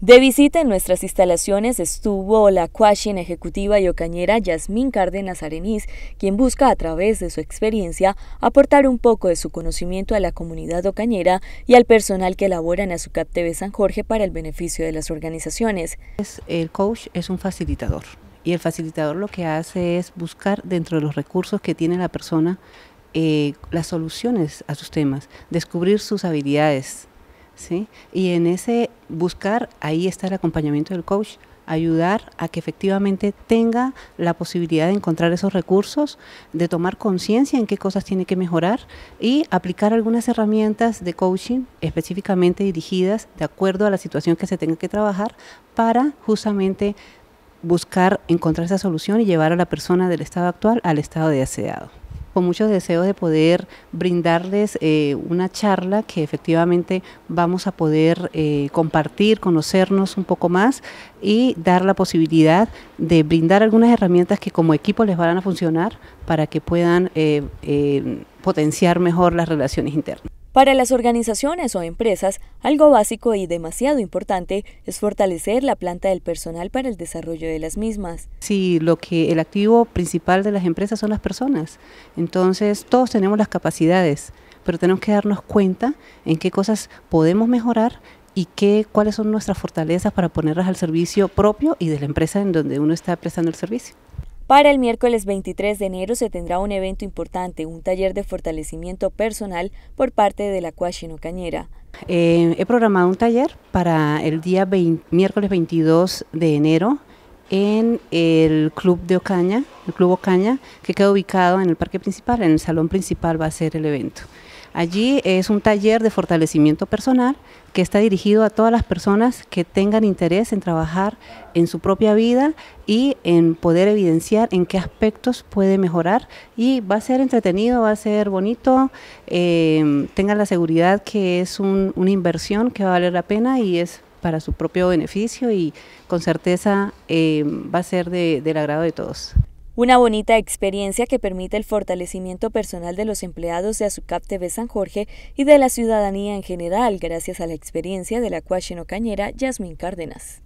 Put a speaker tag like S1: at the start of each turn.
S1: De visita en nuestras instalaciones estuvo la Quashin ejecutiva y ocañera Yasmín Cárdenas Arenís, quien busca a través de su experiencia aportar un poco de su conocimiento a la comunidad ocañera y al personal que labora en Azucap TV San Jorge para el beneficio de las organizaciones.
S2: El coach es un facilitador y el facilitador lo que hace es buscar dentro de los recursos que tiene la persona eh, las soluciones a sus temas, descubrir sus habilidades ¿sí? Y en ese buscar, ahí está el acompañamiento del coach, ayudar a que efectivamente tenga la posibilidad de encontrar esos recursos, de tomar conciencia en qué cosas tiene que mejorar y aplicar algunas herramientas de coaching específicamente dirigidas de acuerdo a la situación que se tenga que trabajar para justamente buscar encontrar esa solución y llevar a la persona del estado actual al estado deseado con muchos deseos de poder brindarles eh, una charla que efectivamente vamos a poder eh, compartir, conocernos un poco más y dar la posibilidad de brindar algunas herramientas que como equipo les van a funcionar para que puedan eh, potenciar mejor las relaciones internas.
S1: Para las organizaciones o empresas, algo básico y demasiado importante es fortalecer la planta del personal para el desarrollo de las mismas.
S2: Sí, lo que el activo principal de las empresas son las personas. Entonces, todos tenemos las capacidades, pero tenemos que darnos cuenta en qué cosas podemos mejorar y qué, cuáles son nuestras fortalezas para ponerlas al servicio propio y de la empresa en donde uno está prestando el servicio.
S1: Para el miércoles 23 de enero se tendrá un evento importante, un taller de fortalecimiento personal por parte de la Cuashino Cañera.
S2: Eh, he programado un taller para el día miércoles 22 de enero en el Club de Ocaña, el Club Ocaña, que queda ubicado en el parque principal, en el salón principal va a ser el evento. Allí es un taller de fortalecimiento personal que está dirigido a todas las personas que tengan interés en trabajar en su propia vida y en poder evidenciar en qué aspectos puede mejorar y va a ser entretenido, va a ser bonito, eh, tengan la seguridad que es una inversión que va a valer la pena y es para su propio beneficio y con certeza eh, va a ser del agrado de todos.
S1: Una bonita experiencia que permite el fortalecimiento personal de los empleados de Azucap TV San Jorge y de la ciudadanía en general, gracias a la experiencia de la cuachino cañera Yasmín Cárdenas.